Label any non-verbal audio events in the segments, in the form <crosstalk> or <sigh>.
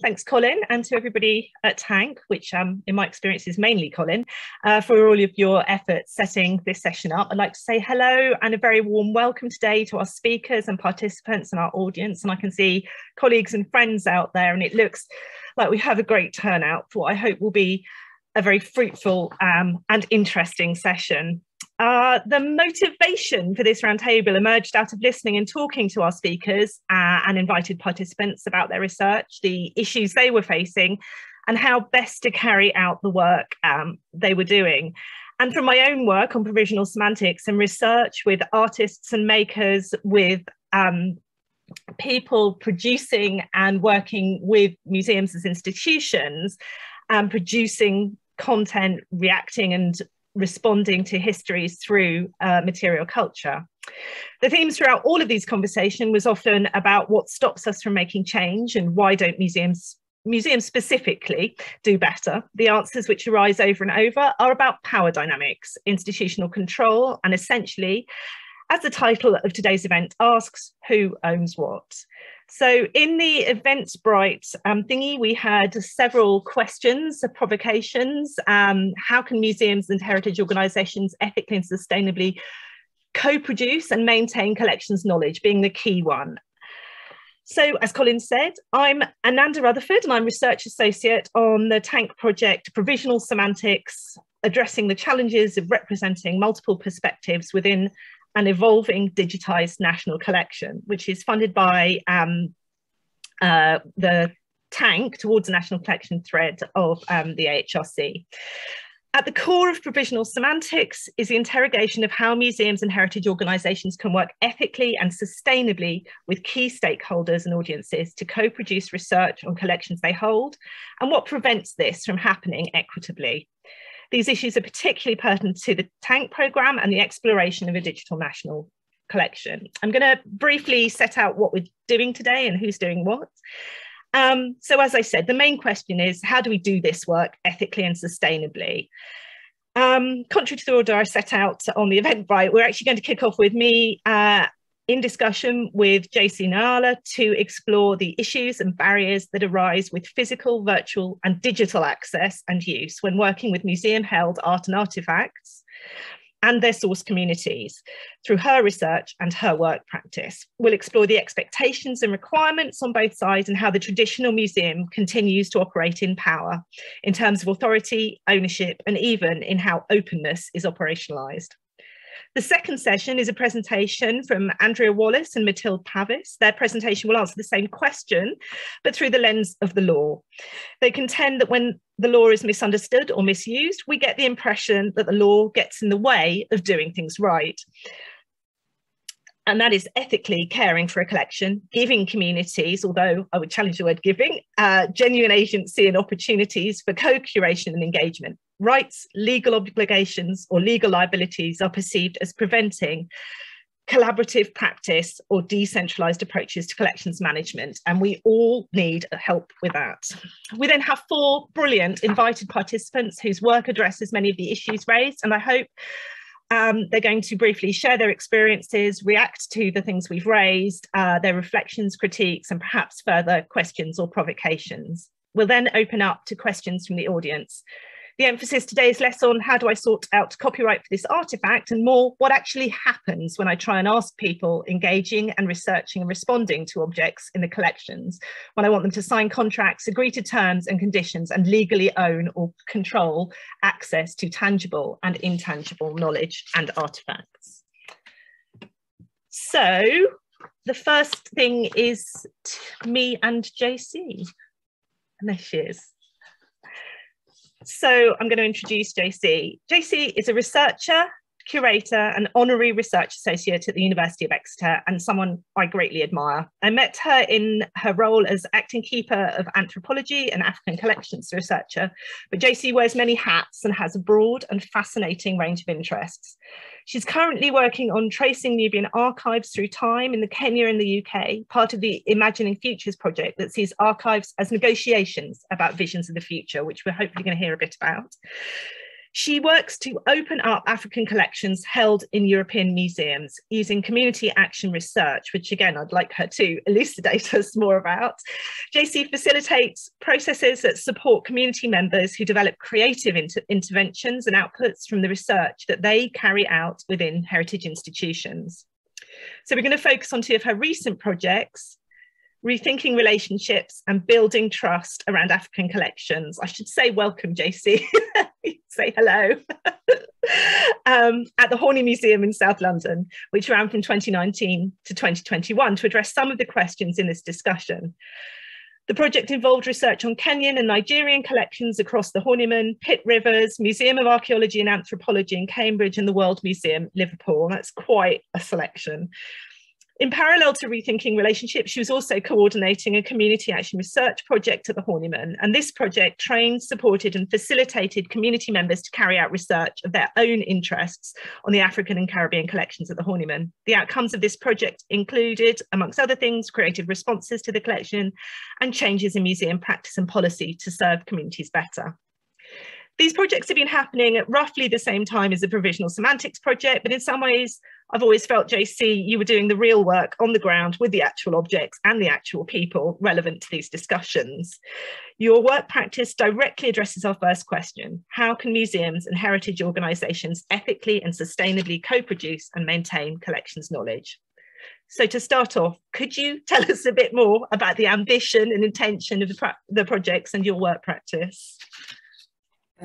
Thanks, Colin, and to everybody at TaNC, which um, in my experience is mainly Colin, uh, for all of your efforts setting this session up. I'd like to say hello and a very warm welcome today to our speakers and participants and our audience. And I can see colleagues and friends out there, and it looks like we have a great turnout for what I hope will be a very fruitful um, and interesting session. Uh, the motivation for this roundtable emerged out of listening and talking to our speakers uh, and invited participants about their research, the issues they were facing, and how best to carry out the work um, they were doing. And from my own work on provisional semantics and research with artists and makers, with um, people producing and working with museums as institutions, and producing content, reacting and responding to histories through uh, material culture. The themes throughout all of these conversations was often about what stops us from making change and why don't museums museums specifically do better. The answers which arise over and over are about power dynamics, institutional control, and essentially, as the title of today's event asks, who owns what? So in the Eventbrite um, thingy, we had several questions, provocations. Um, how can museums and heritage organisations ethically and sustainably co-produce and maintain collections knowledge being the key one? So as Colin said, I'm Ananda Rutherford and I'm Research Associate on the TaNC project Provisional Semantics, addressing the challenges of representing multiple perspectives within an evolving digitized national collection, which is funded by um, uh, the TaNC towards the national collection thread of um, the AHRC. At the core of provisional semantics is the interrogation of how museums and heritage organisations can work ethically and sustainably with key stakeholders and audiences to co-produce research on collections they hold, and what prevents this from happening equitably. These issues are particularly pertinent to the TaNC programme and the exploration of a digital national collection. I'm going to briefly set out what we're doing today and who's doing what. Um, so as I said, the main question is how do we do this work ethically and sustainably? Um, contrary to the order I set out on the Eventbrite, we're actually going to kick off with me uh, in discussion with JC Niala to explore the issues and barriers that arise with physical, virtual and digital access and use when working with museum held art and artifacts and their source communities through her research and her work practice. We'll explore the expectations and requirements on both sides and how the traditional museum continues to operate in power in terms of authority, ownership, and even in how openness is operationalised. The second session is a presentation from Andrea Wallace and Mathilde Pavis. Their presentation will answer the same question, but through the lens of the law. They contend that when the law is misunderstood or misused, we get the impression that the law gets in the way of doing things right and that is ethically caring for a collection, giving communities, although I would challenge the word giving, uh, genuine agency and opportunities for co-curation and engagement rights, legal obligations, or legal liabilities are perceived as preventing collaborative practice or decentralized approaches to collections management and we all need help with that. We then have four brilliant invited participants whose work addresses many of the issues raised and I hope um, they're going to briefly share their experiences, react to the things we've raised, uh, their reflections, critiques and perhaps further questions or provocations. We'll then open up to questions from the audience the emphasis today is less on how do I sort out copyright for this artifact and more what actually happens when I try and ask people engaging and researching and responding to objects in the collections, when I want them to sign contracts, agree to terms and conditions and legally own or control access to tangible and intangible knowledge and artifacts. So the first thing is me and JC. And there she is. So I'm going to introduce JC. JC is a researcher, curator, and honorary research associate at the University of Exeter, and someone I greatly admire. I met her in her role as acting keeper of anthropology and African collections researcher, but JC wears many hats and has a broad and fascinating range of interests. She's currently working on tracing Nubian archives through time in the Kenya and the UK, part of the Imagining Futures project that sees archives as negotiations about visions of the future, which we're hopefully going to hear a bit about. She works to open up African collections held in European museums using community action research, which again, I'd like her to <laughs> elucidate us more about. JC facilitates processes that support community members who develop creative inter interventions and outputs from the research that they carry out within heritage institutions. So we're going to focus on two of her recent projects, rethinking relationships and building trust around African collections. I should say welcome, JC. <laughs> say hello. <laughs> um, at the Horniman Museum in South London, which ran from 2019 to 2021 to address some of the questions in this discussion. The project involved research on Kenyan and Nigerian collections across the Horniman, Pitt Rivers, Museum of Archaeology and Anthropology in Cambridge and the World Museum, Liverpool. That's quite a selection. In parallel to rethinking relationships, she was also coordinating a community action research project at the Horniman. And this project trained, supported, and facilitated community members to carry out research of their own interests on the African and Caribbean collections at the Horniman. The outcomes of this project included, amongst other things, creative responses to the collection and changes in museum practice and policy to serve communities better. These projects have been happening at roughly the same time as the Provisional Semantics Project, but in some ways, I've always felt, JC, you were doing the real work on the ground with the actual objects and the actual people relevant to these discussions. Your work practice directly addresses our first question. How can museums and heritage organisations ethically and sustainably co-produce and maintain collections knowledge? So to start off, could you tell us a bit more about the ambition and intention of the, the projects and your work practice?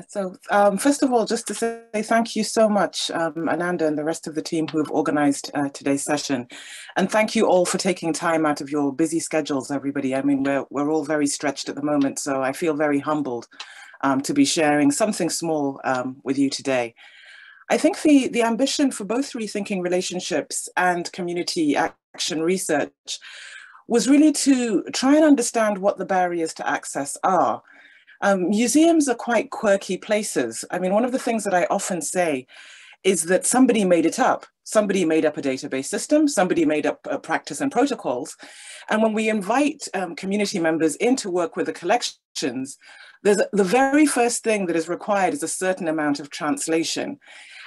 So um, first of all, just to say thank you so much, um, Ananda and the rest of the team who have organized uh, today's session. And thank you all for taking time out of your busy schedules, everybody. I mean, we're, we're all very stretched at the moment, so I feel very humbled um, to be sharing something small um, with you today. I think the, the ambition for both rethinking relationships and community action research was really to try and understand what the barriers to access are um, museums are quite quirky places. I mean, one of the things that I often say is that somebody made it up. Somebody made up a database system, somebody made up a practice and protocols. And when we invite um, community members in to work with the collections, there's the very first thing that is required is a certain amount of translation.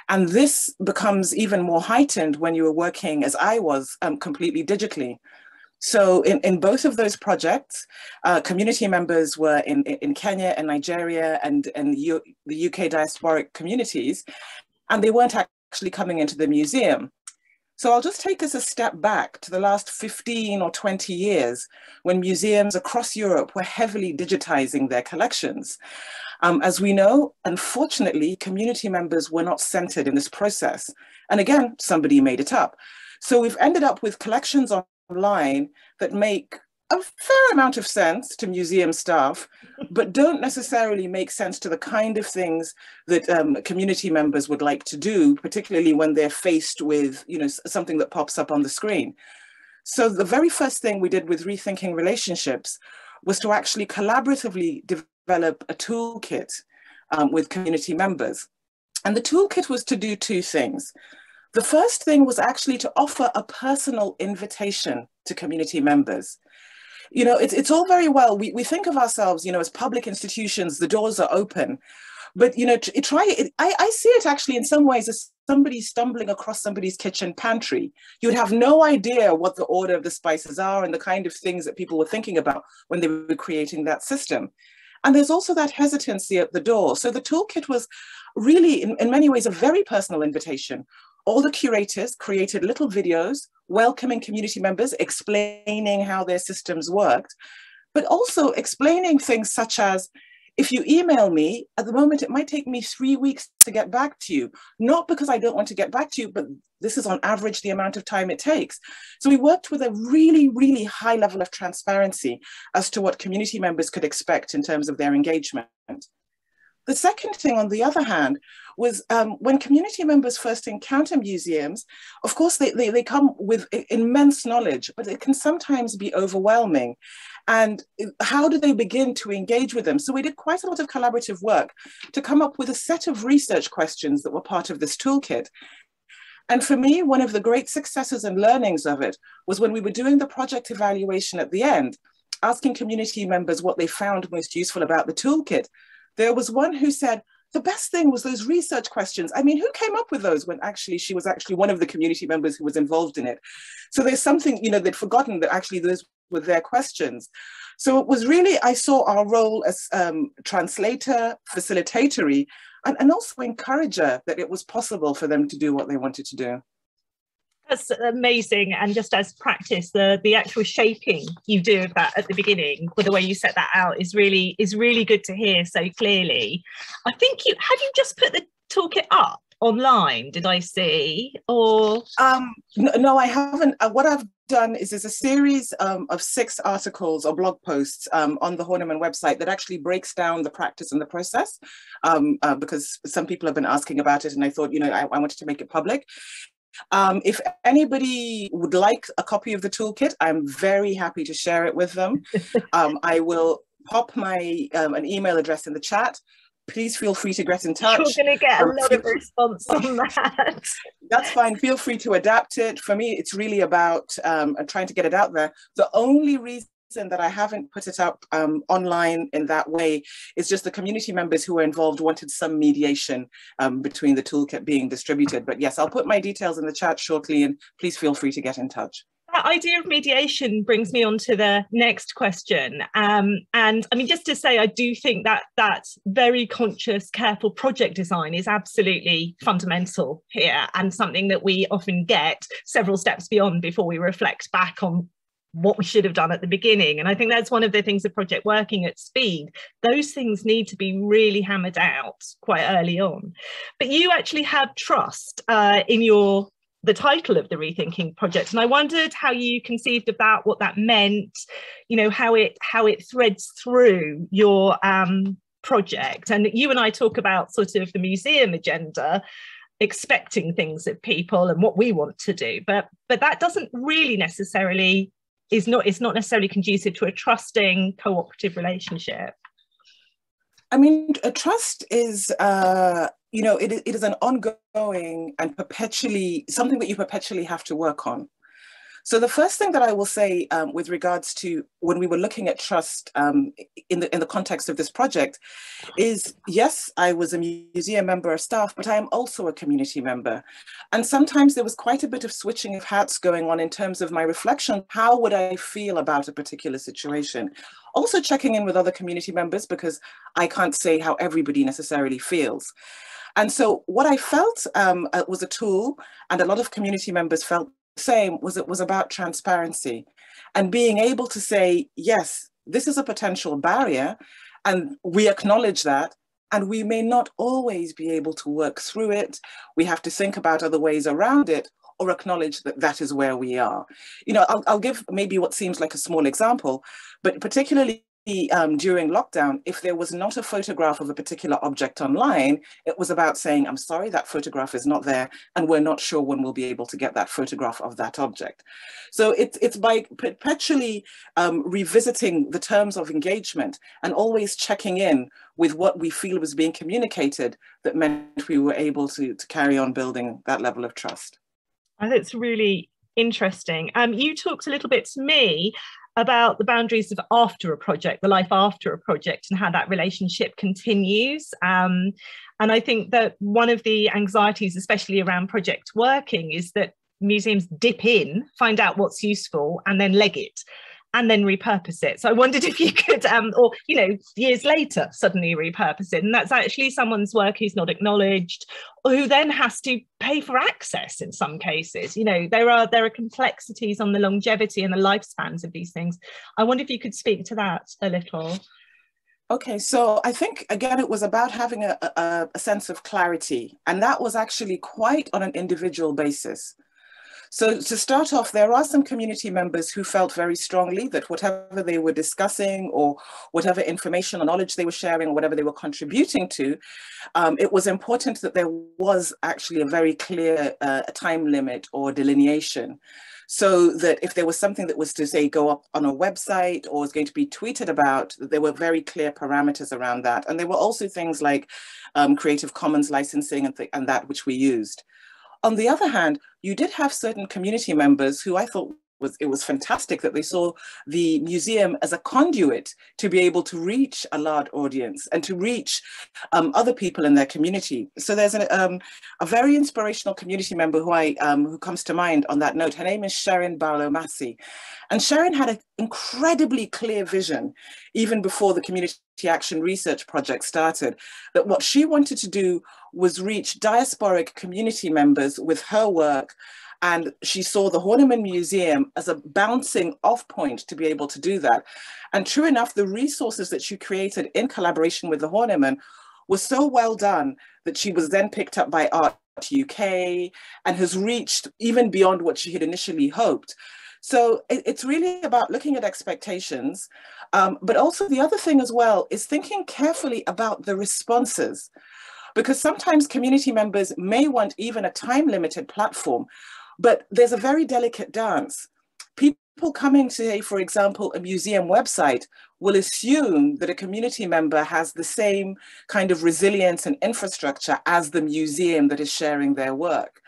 And this becomes even more heightened when you are working, as I was, um, completely digitally. So in, in both of those projects, uh, community members were in, in Kenya and Nigeria and, and U, the UK diasporic communities, and they weren't actually coming into the museum. So I'll just take us a step back to the last 15 or 20 years when museums across Europe were heavily digitizing their collections. Um, as we know, unfortunately, community members were not centered in this process. And again, somebody made it up. So we've ended up with collections on online that make a fair amount of sense to museum staff, <laughs> but don't necessarily make sense to the kind of things that um, community members would like to do, particularly when they're faced with you know, something that pops up on the screen. So the very first thing we did with Rethinking Relationships was to actually collaboratively develop a toolkit um, with community members. And the toolkit was to do two things. The first thing was actually to offer a personal invitation to community members. You know, it's, it's all very well, we, we think of ourselves, you know, as public institutions, the doors are open, but you know, try it, I, I see it actually in some ways as somebody stumbling across somebody's kitchen pantry. You would have no idea what the order of the spices are and the kind of things that people were thinking about when they were creating that system. And there's also that hesitancy at the door. So the toolkit was really, in, in many ways, a very personal invitation all the curators created little videos welcoming community members, explaining how their systems worked, but also explaining things such as, if you email me, at the moment, it might take me three weeks to get back to you. Not because I don't want to get back to you, but this is on average the amount of time it takes. So we worked with a really, really high level of transparency as to what community members could expect in terms of their engagement. The second thing, on the other hand, was um, when community members first encounter museums, of course, they, they, they come with immense knowledge, but it can sometimes be overwhelming. And how do they begin to engage with them? So we did quite a lot of collaborative work to come up with a set of research questions that were part of this toolkit. And for me, one of the great successes and learnings of it was when we were doing the project evaluation at the end, asking community members what they found most useful about the toolkit there was one who said, the best thing was those research questions. I mean, who came up with those when actually she was actually one of the community members who was involved in it? So there's something, you know, they'd forgotten that actually those were their questions. So it was really, I saw our role as um, translator, facilitatory, and, and also encourager that it was possible for them to do what they wanted to do. That's amazing. And just as practice, the the actual shaping you do of that at the beginning, with the way you set that out, is really is really good to hear so clearly. I think you have you just put the toolkit up online did i see or um no, no i haven't uh, what i've done is there's a series um, of six articles or blog posts um, on the horniman website that actually breaks down the practice and the process um, uh, because some people have been asking about it and i thought you know I, I wanted to make it public um, if anybody would like a copy of the toolkit, I'm very happy to share it with them. <laughs> um, I will pop my um, an email address in the chat. Please feel free to get in touch. You're going to get a um, lot of response on <laughs> that. That's fine. Feel free to adapt it. For me, it's really about um, trying to get it out there. The only reason reason that I haven't put it up um, online in that way is just the community members who were involved wanted some mediation um, between the toolkit being distributed. But yes, I'll put my details in the chat shortly and please feel free to get in touch that idea of mediation brings me on to the next question. Um, and I mean, just to say, I do think that that very conscious, careful project design is absolutely fundamental here and something that we often get several steps beyond before we reflect back on what we should have done at the beginning. And I think that's one of the things of project working at speed. Those things need to be really hammered out quite early on. But you actually had trust uh, in your the title of the rethinking project and i wondered how you conceived about what that meant you know how it how it threads through your um, project and you and i talk about sort of the museum agenda expecting things of people and what we want to do but but that doesn't really necessarily is not it's not necessarily conducive to a trusting cooperative relationship. I mean a trust is uh you know it, it is an ongoing and perpetually something that you perpetually have to work on so the first thing that I will say um, with regards to when we were looking at trust um, in the in the context of this project is yes, I was a museum member of staff, but I am also a community member. And sometimes there was quite a bit of switching of hats going on in terms of my reflection. How would I feel about a particular situation? Also checking in with other community members because I can't say how everybody necessarily feels. And so what I felt um, uh, was a tool and a lot of community members felt same was it was about transparency and being able to say, yes, this is a potential barrier and we acknowledge that and we may not always be able to work through it. We have to think about other ways around it or acknowledge that that is where we are. You know, I'll, I'll give maybe what seems like a small example, but particularly um, during lockdown, if there was not a photograph of a particular object online, it was about saying, I'm sorry, that photograph is not there, and we're not sure when we'll be able to get that photograph of that object. So it, it's by perpetually um, revisiting the terms of engagement and always checking in with what we feel was being communicated that meant we were able to, to carry on building that level of trust. And it's really interesting. Um, you talked a little bit to me about the boundaries of after a project, the life after a project, and how that relationship continues. Um, and I think that one of the anxieties, especially around project working, is that museums dip in, find out what's useful, and then leg it and then repurpose it. So I wondered if you <laughs> could, um, or you know, years later suddenly repurpose it, and that's actually someone's work who's not acknowledged, or who then has to pay for access in some cases. You know, there are there are complexities on the longevity and the lifespans of these things. I wonder if you could speak to that a little. Okay, so I think again it was about having a, a, a sense of clarity, and that was actually quite on an individual basis. So to start off, there are some community members who felt very strongly that whatever they were discussing or whatever information or knowledge they were sharing or whatever they were contributing to, um, it was important that there was actually a very clear uh, time limit or delineation so that if there was something that was to say go up on a website or was going to be tweeted about, there were very clear parameters around that. And there were also things like um, Creative Commons licensing and, and that which we used. On the other hand, you did have certain community members who I thought was it was fantastic that they saw the museum as a conduit to be able to reach a large audience and to reach um, other people in their community. So there's a, um, a very inspirational community member who I um, who comes to mind on that note. Her name is Sharon Barlow Massey, and Sharon had an incredibly clear vision even before the community action research project started that what she wanted to do was reach diasporic community members with her work and she saw the Horniman Museum as a bouncing off point to be able to do that. And true enough, the resources that she created in collaboration with the Horniman were so well done that she was then picked up by Art UK and has reached even beyond what she had initially hoped. So it, it's really about looking at expectations, um, but also the other thing as well is thinking carefully about the responses because sometimes community members may want even a time limited platform but there's a very delicate dance. People coming to, say, for example, a museum website will assume that a community member has the same kind of resilience and infrastructure as the museum that is sharing their work.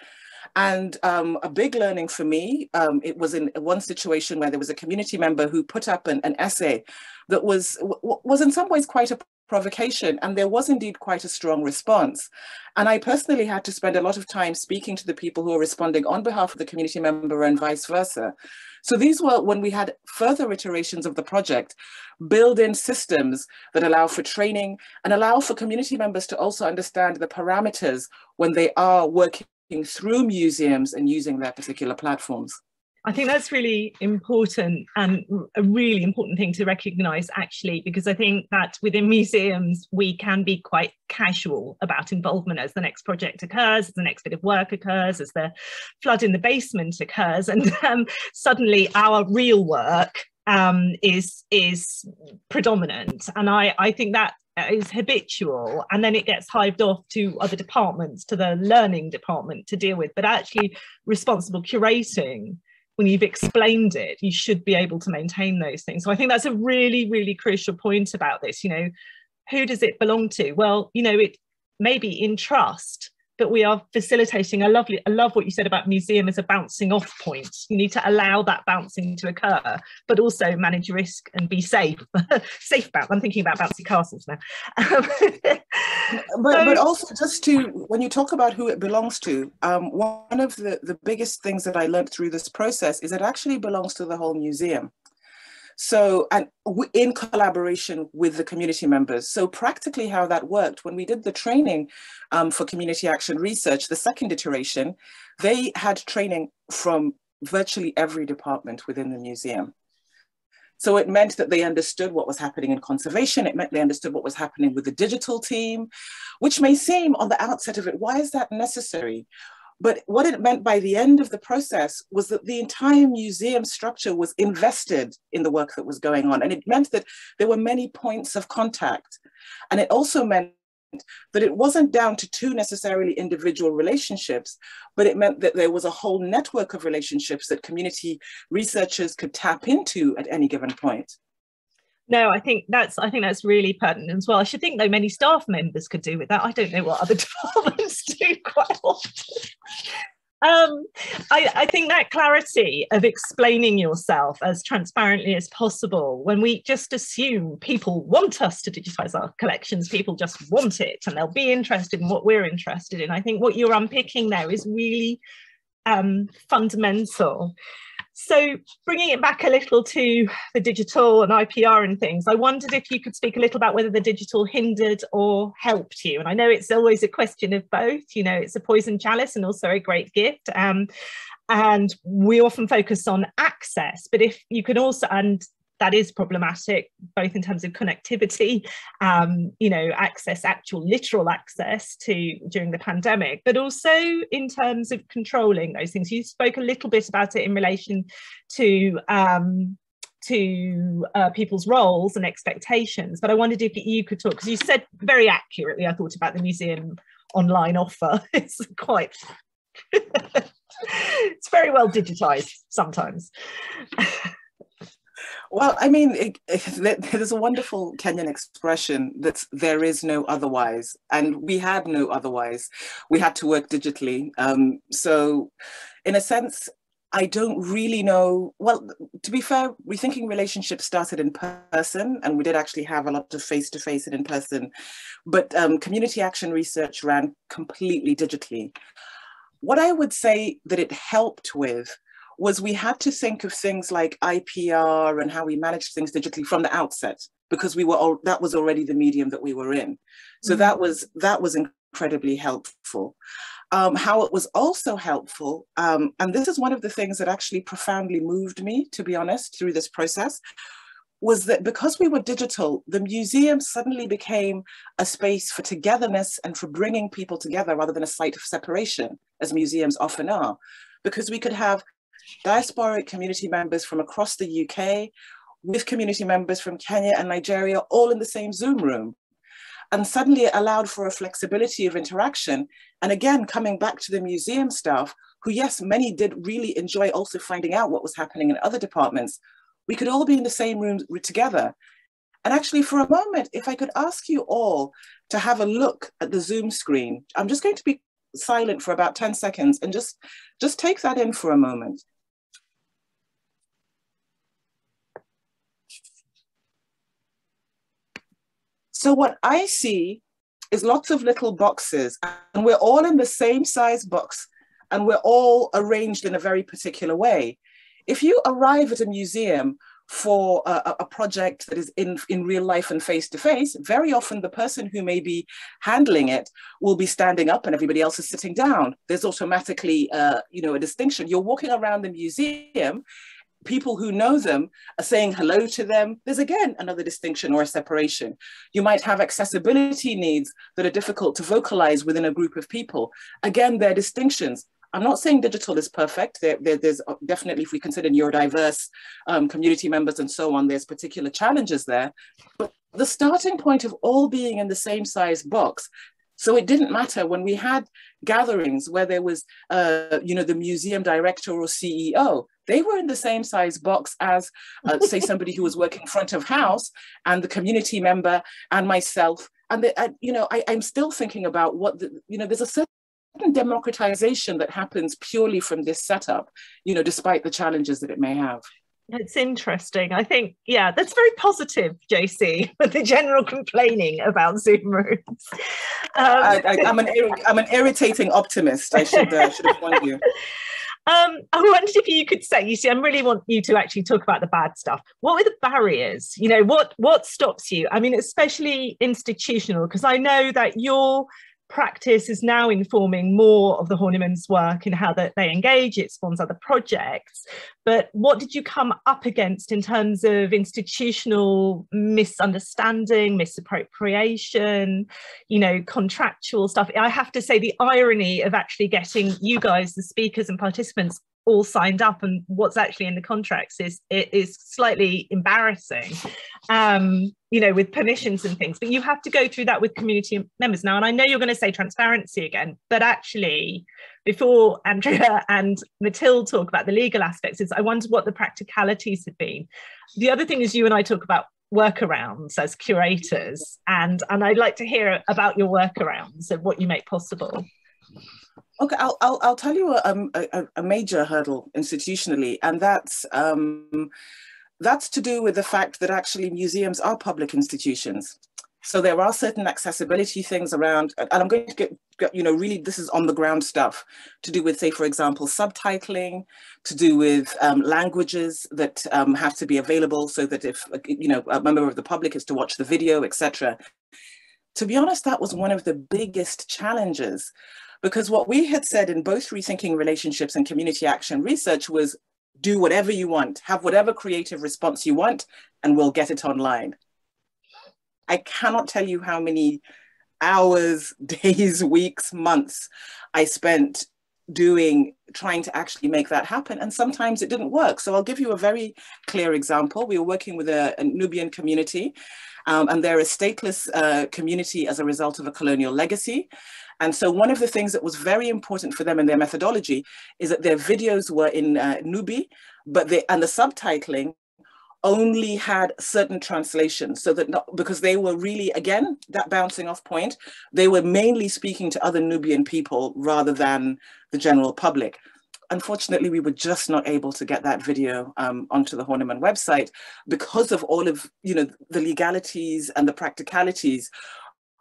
And um, a big learning for me, um, it was in one situation where there was a community member who put up an, an essay that was, was in some ways quite a provocation, and there was indeed quite a strong response. And I personally had to spend a lot of time speaking to the people who are responding on behalf of the community member and vice versa. So these were when we had further iterations of the project, build in systems that allow for training and allow for community members to also understand the parameters when they are working through museums and using their particular platforms. I think that's really important and a really important thing to recognise actually, because I think that within museums, we can be quite casual about involvement as the next project occurs, as the next bit of work occurs, as the flood in the basement occurs, and um, suddenly our real work um, is is predominant. And I, I think that is habitual. And then it gets hived off to other departments to the learning department to deal with. But actually responsible curating when you've explained it, you should be able to maintain those things. So I think that's a really, really crucial point about this. You know, who does it belong to? Well, you know, it may be in trust, but we are facilitating. A lovely i love what you said about museum as a bouncing off point. You need to allow that bouncing to occur but also manage risk and be safe. <laughs> Safe about i'm thinking about bouncy castles now. <laughs> But, so, but also just to when you talk about who it belongs to um, one of the the biggest things that i learned through this process is it actually belongs to the whole museum so, and in collaboration with the community members. So practically how that worked, when we did the training um, for community action research, the second iteration, they had training from virtually every department within the museum. So it meant that they understood what was happening in conservation. It meant they understood what was happening with the digital team, which may seem on the outset of it, why is that necessary? But what it meant by the end of the process was that the entire museum structure was invested in the work that was going on. And it meant that there were many points of contact. And it also meant that it wasn't down to two necessarily individual relationships, but it meant that there was a whole network of relationships that community researchers could tap into at any given point no i think that's i think that's really pertinent as well. I should think though many staff members could do with that. I don't know what other <laughs> departments do quite often. Um, I, I, think that clarity of explaining yourself as transparently as possible when we just assume people want us to digitize our collections people just want it and they'll be interested in what we're interested in. I think what you're unpicking there is really um, fundamental so bringing it back a little to the digital and IPR and things, I wondered if you could speak a little about whether the digital hindered or helped you. And I know it's always a question of both, you know, it's a poison chalice and also a great gift. Um, and we often focus on access, but if you can also, and that is problematic, both in terms of connectivity, um, you know, access, actual literal access to during the pandemic, but also in terms of controlling those things. You spoke a little bit about it in relation to um, to uh, people's roles and expectations, but I wondered if you could talk, because you said very accurately, I thought about the museum online offer. <laughs> it's quite, <laughs> it's very well digitized sometimes. <laughs> Well, I mean, it, <laughs> it, there's a wonderful Kenyan expression that there is no otherwise, and we had no otherwise. We had to work digitally. Um, so, in a sense, I don't really know. Well, to be fair, rethinking relationships started in person, and we did actually have a lot of face to face and in person. But um, community action research ran completely digitally. What I would say that it helped with was we had to think of things like IPR and how we managed things digitally from the outset because we were all, that was already the medium that we were in. So mm-hmm. that was that was incredibly helpful um, how it was also helpful, um, and this is one of the things that actually profoundly moved me, to be honest, through this process, was that because we were digital, the museum suddenly became a space for togetherness and for bringing people together rather than a site of separation, as museums often are. Because we could have diasporic community members from across the UK with community members from Kenya and Nigeria all in the same Zoom room and suddenly it allowed for a flexibility of interaction. And again, coming back to the museum staff, who, yes, many did really enjoy also finding out what was happening in other departments, we could all be in the same room together. And actually, for a moment, if I could ask you all to have a look at the Zoom screen, I'm just going to be silent for about 10 seconds and just, just take that in for a moment. So what I see is lots of little boxes and we're all in the same size box and we're all arranged in a very particular way. If you arrive at a museum for a, a, project that is in, in real life and face to face, very often the person who may be handling it will be standing up and everybody else is sitting down. There's automatically, uh, you know, a distinction. You're walking around the museum people who know them are saying hello to them. There's again another distinction or a separation. You might have accessibility needs that are difficult to vocalize within a group of people. Again, there are distinctions. I'm not saying digital is perfect. There, there, there's uh, definitely, if we consider neurodiverse um, community members and so on, there's particular challenges there. But the starting point of all being in the same size box so it didn't matter when we had gatherings where there was, uh, you know, the museum director or CEO, they were in the same size box as, uh, say, <laughs> somebody who was working front of house and the community member and myself. And, the, uh, you know, I, I'm still thinking about what, the, you know, there's a certain democratization that happens purely from this setup, you know, despite the challenges that it may have. It's interesting. I think, yeah, that's very positive, JC, <laughs> with the general complaining about Zoom rooms. Um, I, am an I'm an irritating optimist. I should uh, should have warned you. <laughs> Um, I wondered if you could say, you see, I really want you to actually talk about the bad stuff. What were the barriers? You know, what what stops you? I mean, especially institutional, because I know that you're practice is now informing more of the Horniman's work in how that they engage, it spawns other projects. But what did you come up against in terms of institutional misunderstanding, misappropriation, you know, contractual stuff? I have to say the irony of actually getting you guys, the speakers and participants, all signed up and what's actually in the contracts is it is slightly embarrassing um you know with permissions and things. But you have to go through that with community members. Now and i know you're going to say transparency again but actually before andrea and mathilde talk about the legal aspects is i wonder what the practicalities have been. The other thing is you and i talk about workarounds as curators and and i'd like to hear about your workarounds and what you make possible Okay, I'll, I'll, I'll tell you a, um, a, a, major hurdle institutionally, and that's, um, that's to do with the fact that actually museums are public institutions. So there are certain accessibility things around, and I'm going to get, get, you know, really this is on the ground stuff to do with, say, for example, subtitling, to do with um, languages that um, have to be available so that if, you know, a member of the public is to watch the video, etc. To be honest, that was one of the biggest challenges because what we had said in both Rethinking Relationships and Community Action Research was do whatever you want, have whatever creative response you want, and we'll get it online. I cannot tell you how many hours, <laughs> days, weeks, months I spent doing trying to actually make that happen and sometimes it didn't work. So i'll give you a very clear example. We were working with a, a nubian community um, and they're a stateless uh, community as a result of a colonial legacy and so one of the things that was very important for them in their methodology is that their videos were in uh, Nubi, but they, and the subtitling only had certain translations so that not, because they were really again that bouncing off point they were mainly speaking to other nubian people rather than the general public. Unfortunately, we were just not able to get that video um, onto the Horniman website because of all of you know the legalities and the practicalities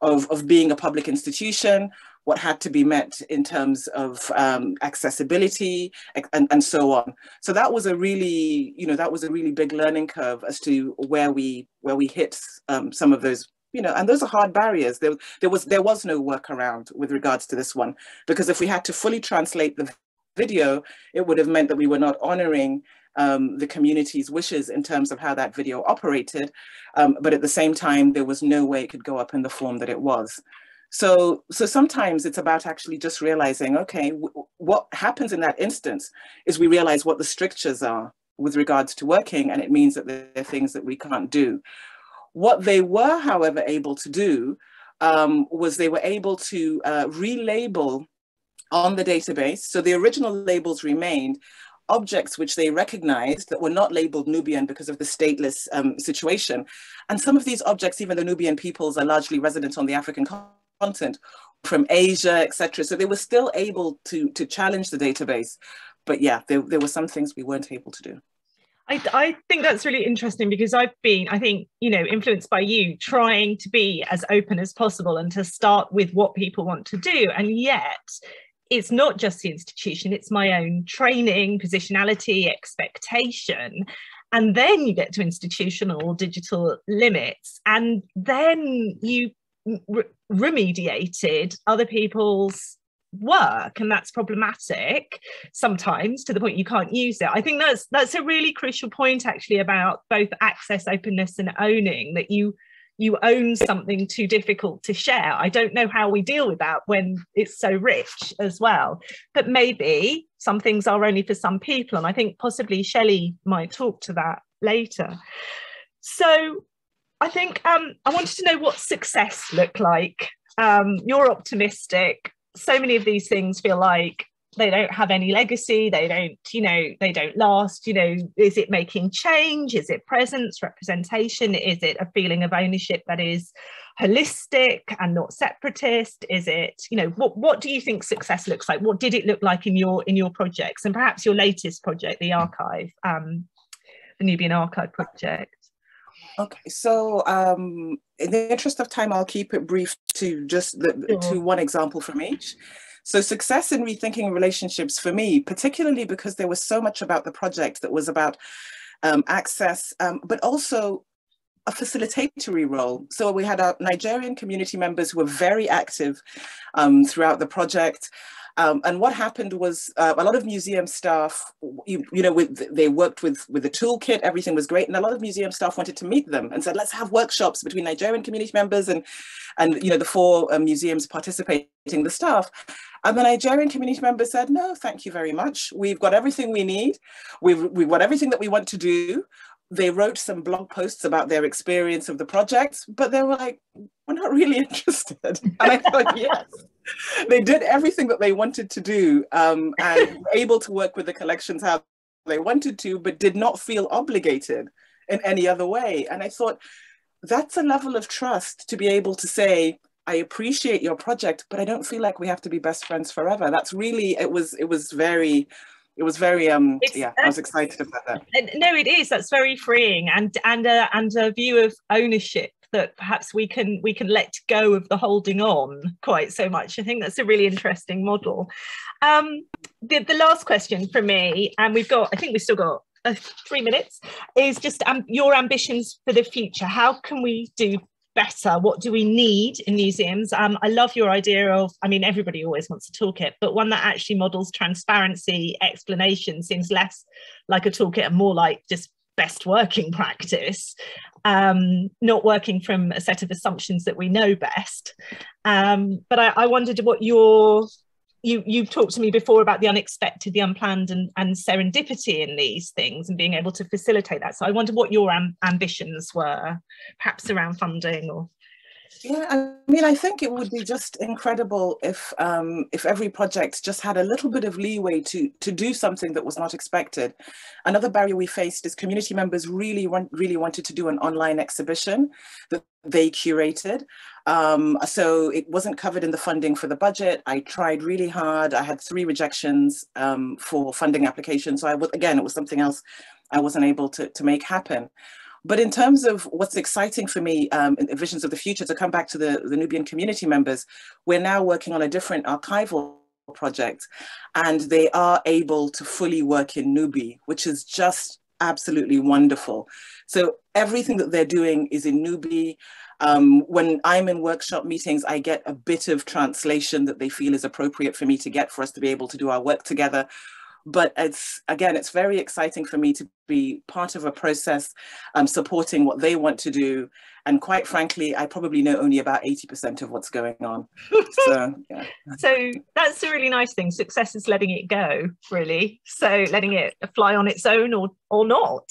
of, of being a public institution, what had to be met in terms of um, accessibility and, and so on. So that was a really, you know, that was a really big learning curve as to where we where we hit um, some of those, you know, and those are hard barriers. There, there was there was no workaround with regards to this one because if we had to fully translate the video, it would have meant that we were not honoring um, the community's wishes in terms of how that video operated. Um, but at the same time, there was no way it could go up in the form that it was. So, so sometimes it's about actually just realizing, okay, what happens in that instance is we realize what the strictures are with regards to working, and it means that there are things that we can't do. What they were, however, able to do um, was they were able to uh, relabel on the database. So the original labels remained, objects which they recognized that were not labeled Nubian because of the stateless um, situation. And some of these objects, even the Nubian peoples, are largely resident on the African continent from Asia, etc. So they were still able to, to challenge the database. But yeah, there, there were some things we weren't able to do. I, I think that's really interesting because I've been, I think, you know, influenced by you, trying to be as open as possible and to start with what people want to do. And yet, it's not just the institution, it's my own training, positionality, expectation. And then you get to institutional digital limits. And then you re- remediated other people's work and that's problematic sometimes to the point you can't use it i think that's that's a really crucial point actually about both access openness and owning that you you own something too difficult to share i don't know how we deal with that when it's so rich as well but maybe some things are only for some people and i think possibly shelley might talk to that later so I think um, I wanted to know what success looked like. Um, you're optimistic. So many of these things feel like they don't have any legacy. They don't, you know, they don't last. You know, is it making change? Is it presence, representation? Is it a feeling of ownership that is holistic and not separatist? Is it, you know, what what do you think success looks like? What did it look like in your in your projects and perhaps your latest project, the archive, um, the Nubian Archive project? Okay, so um, in the interest of time, I'll keep it brief to just the, sure. to one example from each. So success in rethinking relationships for me, particularly because there was so much about the project that was about um, access, um, but also a facilitatory role. So we had our Nigerian community members who were very active um, throughout the project. Um, and what happened was uh, a lot of museum staff, you, you know, with, they worked with, with the toolkit, everything was great. And a lot of museum staff wanted to meet them and said, let's have workshops between Nigerian community members and, and you know, the four uh, museums participating, the staff. And the Nigerian community members said, no, thank you very much. We've got everything we need. We've, we've got everything that we want to do they wrote some blog posts about their experience of the project, but they were like, we're not really <laughs> interested. And I thought, <laughs> yes, they did everything that they wanted to do um, and were able to work with the collections how they wanted to, but did not feel obligated in any other way. And I thought, that's a level of trust to be able to say, I appreciate your project, but I don't feel like we have to be best friends forever. That's really, it was, it was very, it was very um it's, yeah i was excited about that. no it is that's very freeing and and a, and a view of ownership that perhaps we can we can let go of the holding on quite so much. I think that's a really interesting model. Um the, the last question for me and we've got i think we've still got uh, three minutes is just um, your ambitions for the future. How can we do better? What do we need in museums? Um, I love your idea of, I mean, everybody always wants a toolkit, but one that actually models transparency, explanation seems less like a toolkit and more like just best working <laughs> practice, um, not working from a set of assumptions that we know best. Um, but I, I wondered what your you you've talked to me before about the unexpected, the unplanned, and, and serendipity in these things, and being able to facilitate that. So I wonder what your am- ambitions were, perhaps around funding or. Yeah, I mean, I think it would be just incredible if um, if every project just had a little bit of leeway to to do something that was not expected. Another barrier we faced is community members really want really wanted to do an online exhibition that they curated. Um, so it wasn't covered in the funding for the budget. I tried really hard. I had three rejections um, for funding applications. So I was again, it was something else I wasn't able to to make happen. But in terms of what's exciting for me um, in Visions of the Future, to come back to the, the Nubian community members, we're now working on a different archival project and they are able to fully work in Nubi, which is just absolutely wonderful. So everything that they're doing is in Nubi. Um, when I'm in workshop meetings, I get a bit of translation that they feel is appropriate for me to get for us to be able to do our work together but it's again it's very exciting for me to be part of a process um, supporting what they want to do. And quite frankly i probably know only about 80% of what's going on. So yeah. <laughs> so that's a really nice thing. Success is letting it go really. So letting it fly on its own or or not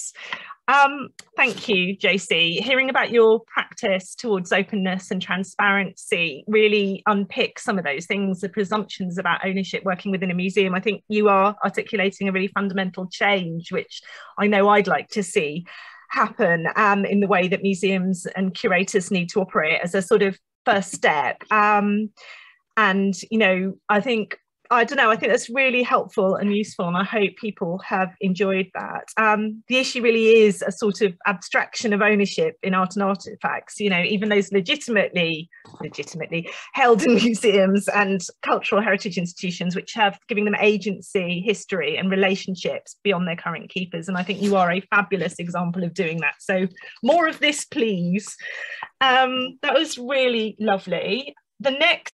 um, thank you, JC. Hearing about your practice towards openness and transparency really unpick some of those things, the presumptions about ownership working within a museum. I think you are articulating a really fundamental change, which I know I'd like to see happen um, in the way that museums and curators need to operate as a sort of first step. Um, and, you know, I think I don't know, I think that's really helpful and useful, and I hope people have enjoyed that. Um, the issue really is a sort of abstraction of ownership in art and artifacts, you know, even those legitimately, legitimately held in <laughs> museums and cultural heritage institutions, which have giving them agency, history, and relationships beyond their current keepers. And I think you are a fabulous example of doing that. So more of this, please. Um, that was really lovely. The next